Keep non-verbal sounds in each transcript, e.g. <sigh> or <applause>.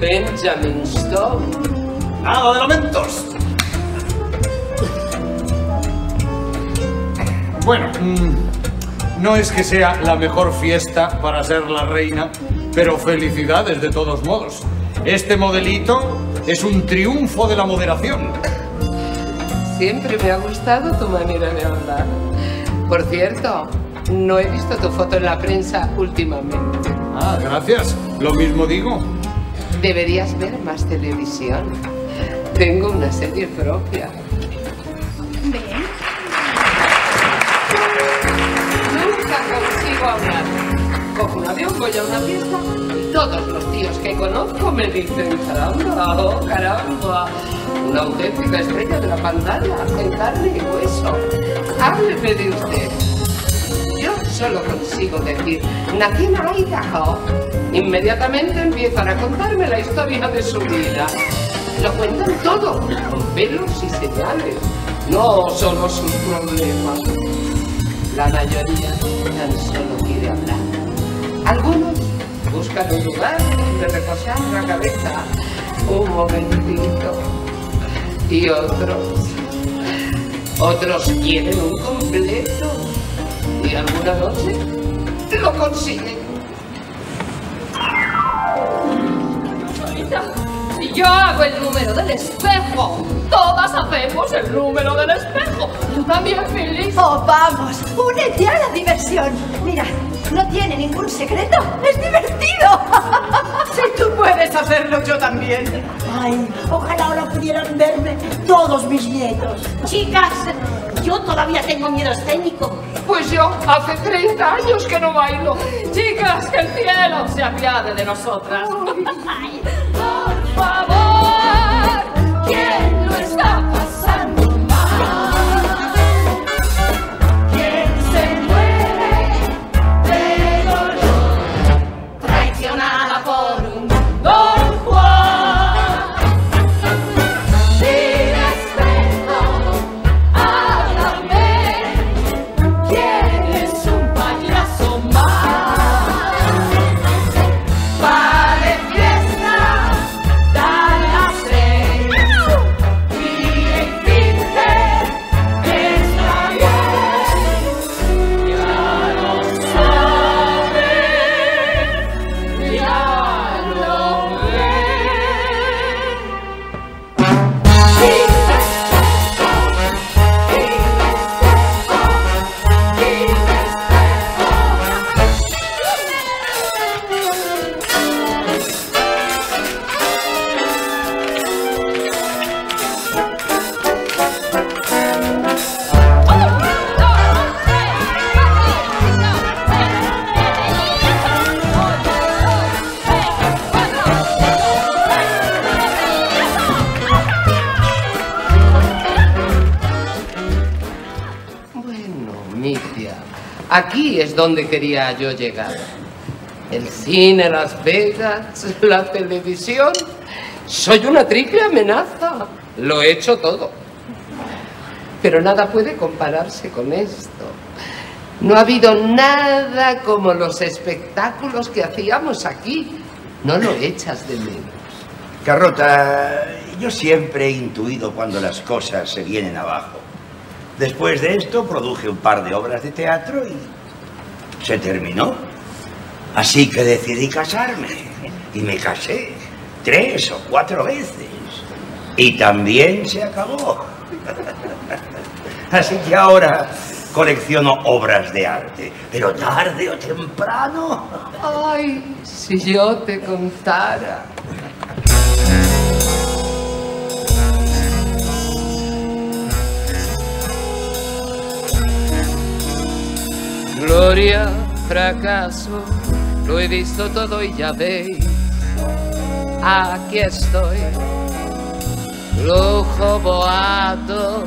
Benjamin Stone. Nada de lamentos. Bueno, mm, no es que sea la mejor fiesta para ser la reina, pero felicidades de todos modos. Este modelito es un triunfo de la moderación. Siempre me ha gustado tu manera de hablar. Por cierto, no he visto tu foto en la prensa últimamente. Ah, gracias. Lo mismo digo. Deberías ver más televisión. Tengo una serie propia. Nunca consigo hablar. Cojo un avión, voy a una fiesta y todos los tíos que conozco me dicen, caramba, oh caramba, una auténtica estrella de la pantalla, en carne y hueso. Hábleme de usted. Solo consigo decir, nací en Idaho. Inmediatamente empiezan a contarme la historia de su vida. Lo cuentan todo, con pelos y señales, no solo sus problemas. La mayoría tan solo quiere hablar. Algunos buscan un lugar donde reposar la cabeza un momentito. Y otros, otros quieren un completo. Y alguna noche lo consiguen. Y yo hago el número del espejo. Todas hacemos el número del espejo. Yo también, Phyllis. Oh, vamos, únete a la diversión. Mira, no tiene ningún secreto. Es divertido. <laughs> Si tú puedes hacerlo, yo también. Ay, ojalá ahora pudieran verme todos mis nietos. Chicas, yo todavía tengo miedo escénico. Pues yo hace 30 años que no bailo. Chicas, que el cielo se apiade de nosotras. Ay, por favor, ¿quién Bueno, Micia, aquí es donde quería yo llegar. El cine, Las Vegas, la televisión. Soy una triple amenaza. Lo he hecho todo. Pero nada puede compararse con esto. No ha habido nada como los espectáculos que hacíamos aquí. No lo echas de menos. Carrota, yo siempre he intuido cuando las cosas se vienen abajo. Después de esto produje un par de obras de teatro y se terminó. Así que decidí casarme. Y me casé tres o cuatro veces. Y también se acabó. <laughs> Así que ahora colecciono obras de arte. Pero tarde o temprano. Ay, si yo te contara. Gloria, fracaso, lo he visto todo y ya veis. Aquí estoy, lujo boato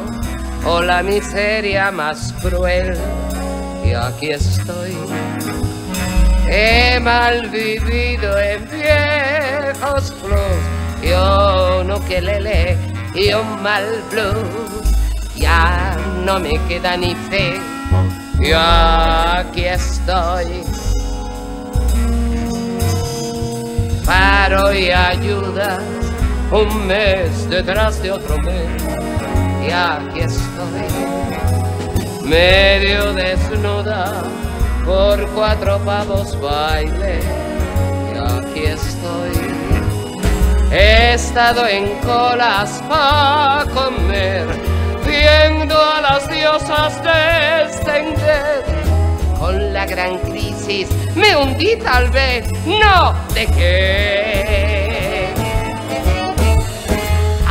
o la miseria más cruel. Y aquí estoy. He mal vivido en viejos clubs, yo no que lele y un mal blues. Ya no me queda ni fe, yo aquí estoy. Pa amparo y ayudas, un mes detrás de otro mes, y aquí estoy, medio desnuda, por cuatro pavos baile, y aquí estoy. He estado en colas para comer, viendo a las diosas descender. Con la gran crisis me hundí tal vez, no de qué.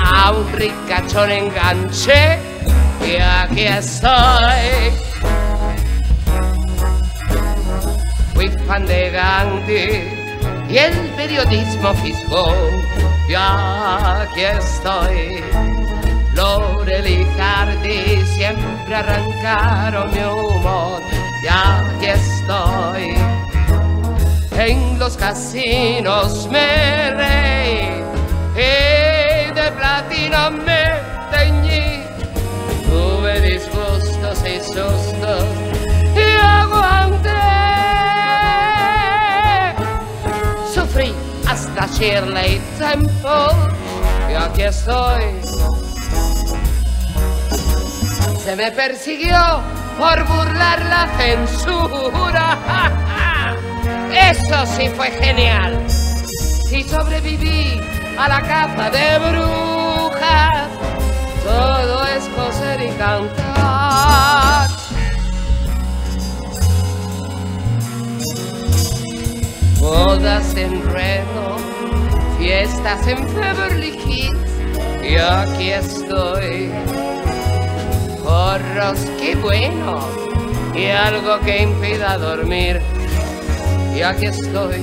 A un ricachón enganché y aquí estoy. Fui fan de Gandhi y el periodismo fisgó y aquí estoy. Laurel y siempre arrancaron mi humor y aquí estoy. En los casinos me reí y de platino me teñí. Tuve disgustos y sustos y aguanté. Sufrí hasta Shirley Temple y aquí estoy. Se me persiguió por burlar la censura. <laughs> Eso sí fue genial. Y sobreviví a la caza de brujas. Todo es coser y cantar. Bodas en Reno, fiestas en Beverly Hills. Y aquí estoy porros, qué bueno, y algo que impida dormir. Y aquí estoy,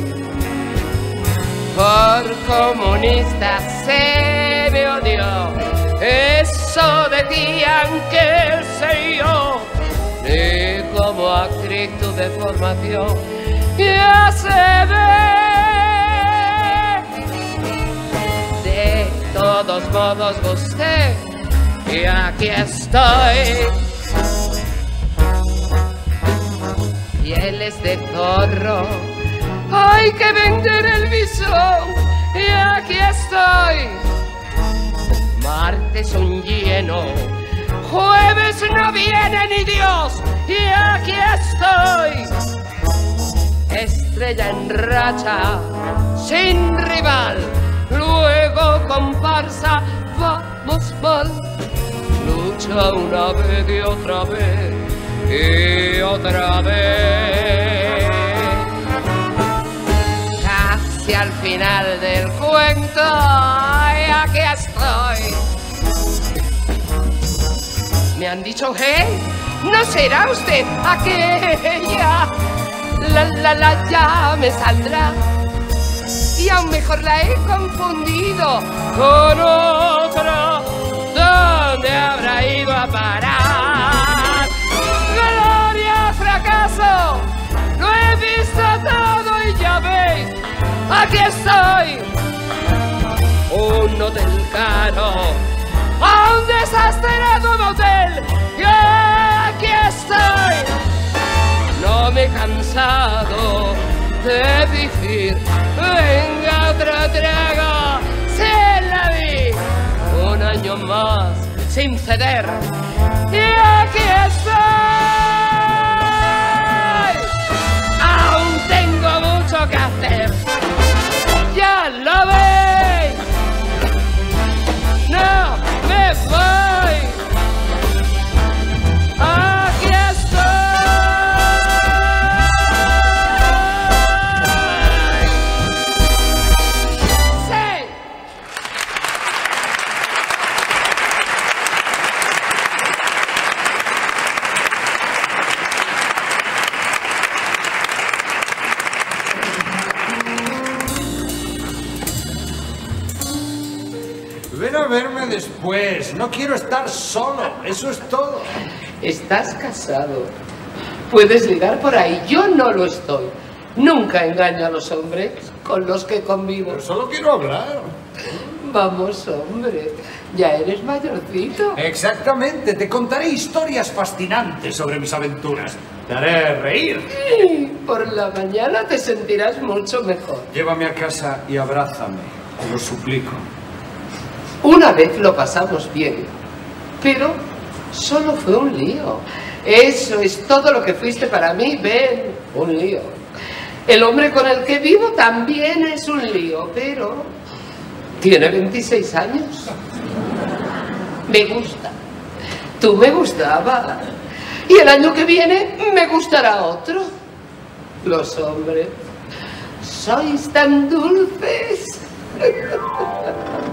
por comunista se me odió, eso decían que sé yo, ni como actriz de formación, ya se ve. De todos modos gusté y aquí estoy. Pieles de zorro, hay que vender el visón y aquí estoy. Martes un lleno, jueves no viene ni Dios y aquí estoy. Estrella en racha, sin rival, luego comparsa, vamos mal lucha una vez y otra vez y otra vez. Casi al final del cuento, y aquí estoy. Me han dicho, hey, ¿no será usted aquella? La, la, la, ya me saldrá. Y aún mejor la he confundido con otra. Cansado de decir, venga otro trago, se la vi un año más sin ceder. Y A verme después. No quiero estar solo. Eso es todo. Estás casado. Puedes ligar por ahí. Yo no lo estoy. Nunca engaño a los hombres con los que convivo. Pero solo quiero hablar. Vamos, hombre. Ya eres mayorcito. Exactamente. Te contaré historias fascinantes sobre mis aventuras. Te haré reír. Y por la mañana te sentirás mucho mejor. Llévame a casa y abrázame. Te lo suplico. Una vez lo pasamos bien, pero solo fue un lío. Eso es todo lo que fuiste para mí, Ben, un lío. El hombre con el que vivo también es un lío, pero tiene 26 años. Me gusta. Tú me gustaba. Y el año que viene me gustará otro. Los hombres sois tan dulces. <laughs>